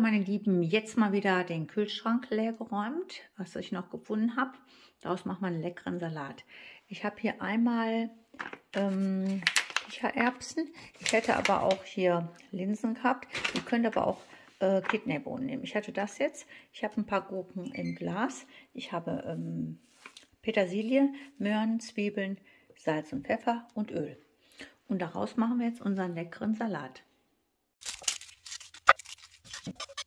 meine Lieben, jetzt mal wieder den Kühlschrank leer geräumt, was ich noch gefunden habe. Daraus machen wir einen leckeren Salat. Ich habe hier einmal ähm, Kichererbsen. Ich hätte aber auch hier Linsen gehabt. Ihr könnt aber auch äh, Kidneybohnen nehmen. Ich hatte das jetzt. Ich habe ein paar Gurken im Glas. Ich habe ähm, Petersilie, Möhren, Zwiebeln, Salz und Pfeffer und Öl. Und daraus machen wir jetzt unseren leckeren Salat. you